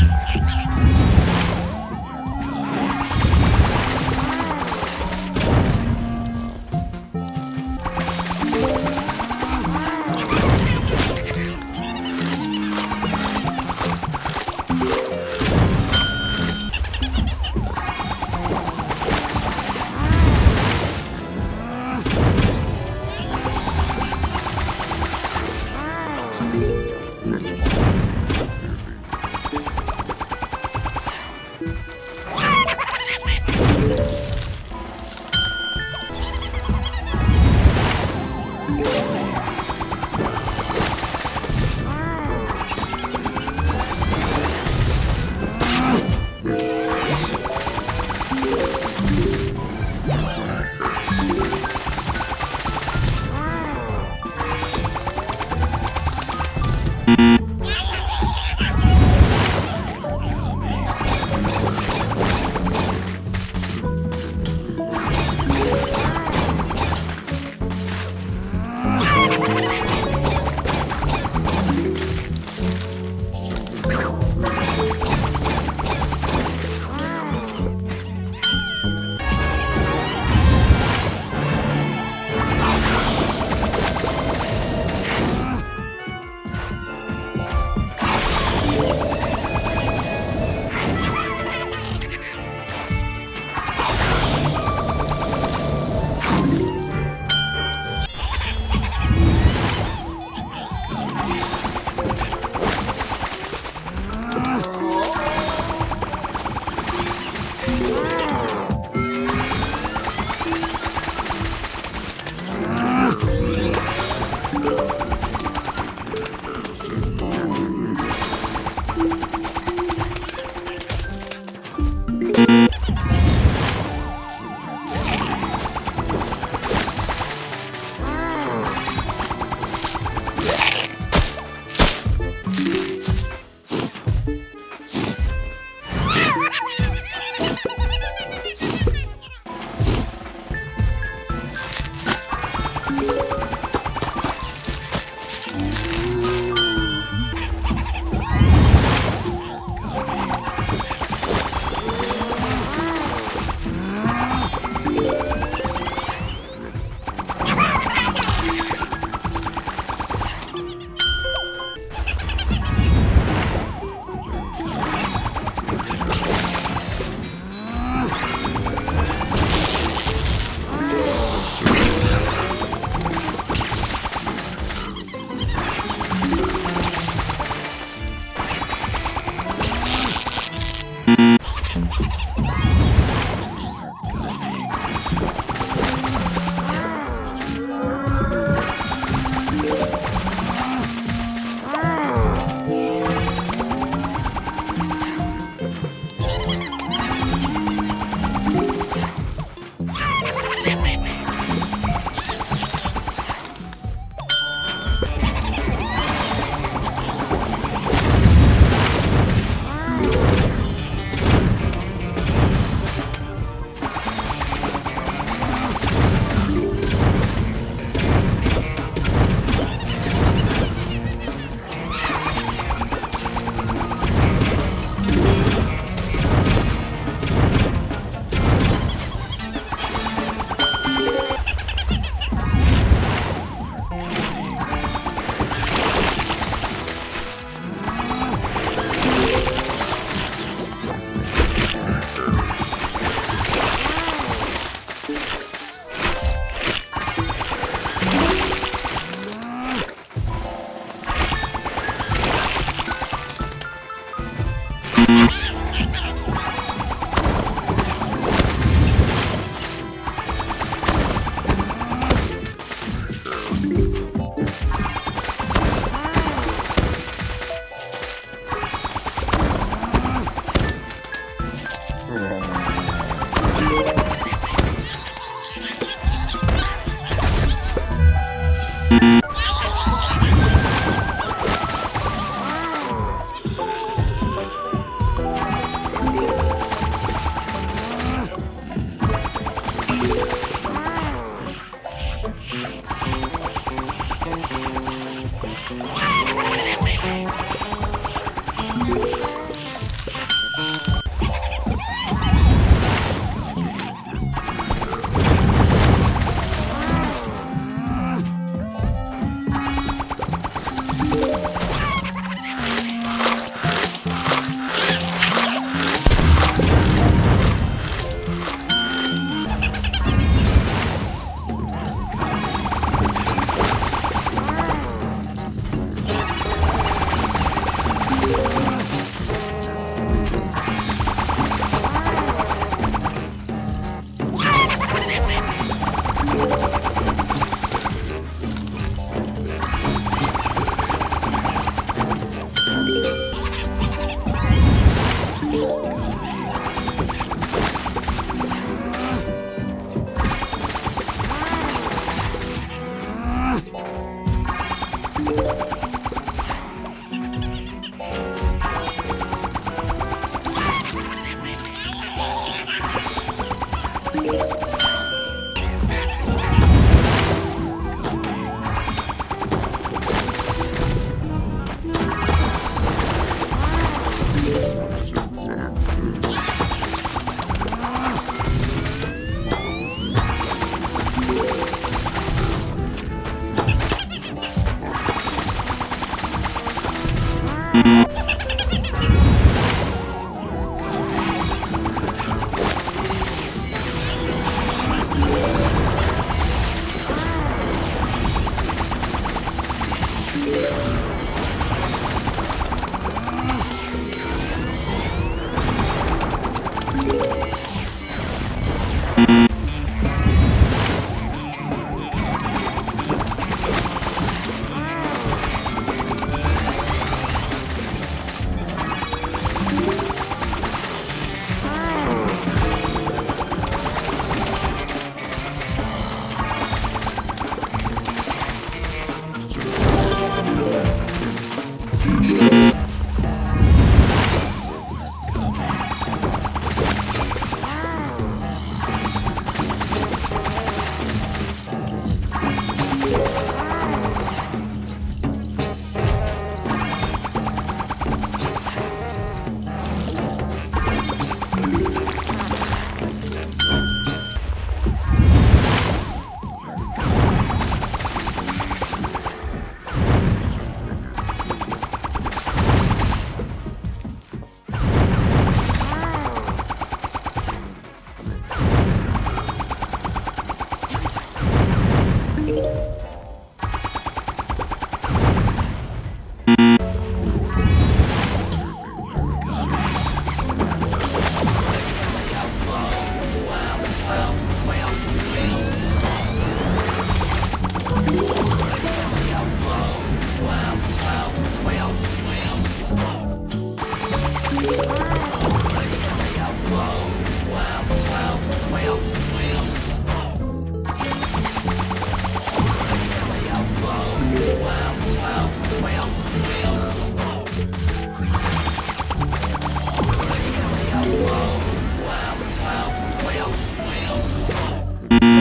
フッ。「you